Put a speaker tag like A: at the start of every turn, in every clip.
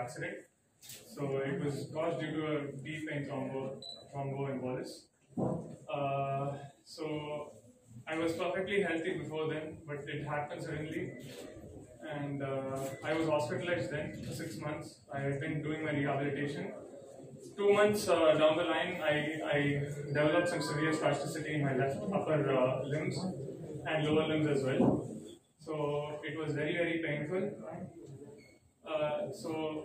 A: accident. So it was caused due to a deep vein thrombo, thromboembolus. Uh, so I was perfectly healthy before then, but it happened suddenly. And uh, I was hospitalized then for six months. I had been doing my rehabilitation. Two months uh, down the line, I, I developed some severe spasticity in my left upper uh, limbs and lower limbs as well. So it was very, very painful. Uh, so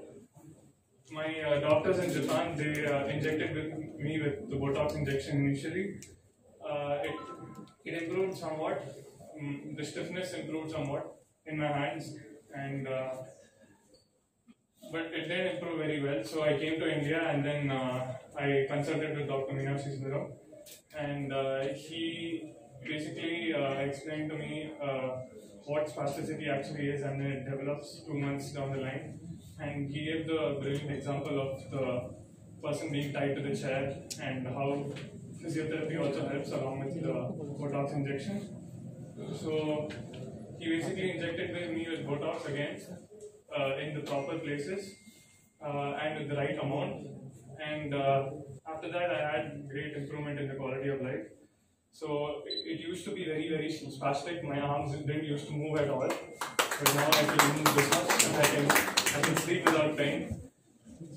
A: my uh, doctors in Japan, they uh, injected with me with the Botox injection initially. It, it improved somewhat. Mm, the stiffness improved somewhat in my hands, and but it didn't improve very well. So I came to India, and then uh, I consulted with Dr. Meenakshi Sundaram, and uh, he basically uh, explained to me uh, what spasticity actually is, and then it develops two months down the line. And he gave the brilliant example of the person being tied to the chair and how physiotherapy also helps along with the Botox injection. So he basically injected me with Botox again uh, in the proper places uh, and with the right amount. And uh, after that, I had great improvement in the quality of life. So it, used to be very, very spastic. My arms didn't used to move at all. But now I can move this much and I can, I can sleep without pain.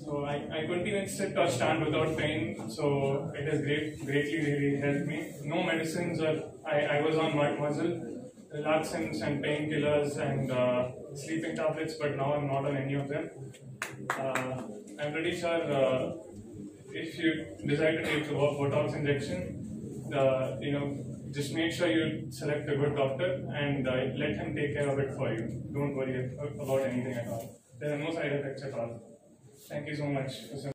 A: So I, I couldn't even sit or stand without pain. So it has great, greatly really helped me. No medicines or I, I was on muscle, relaxants and painkillers and uh, sleeping tablets, but now I'm not on any of them. Uh, I'm pretty sure uh, if you decide to take the Botox injection, uh, you know, just make sure you select a good doctor and uh, let him take care of it for you. Don't worry about anything at all. There are no side effects at all. Thank you so much.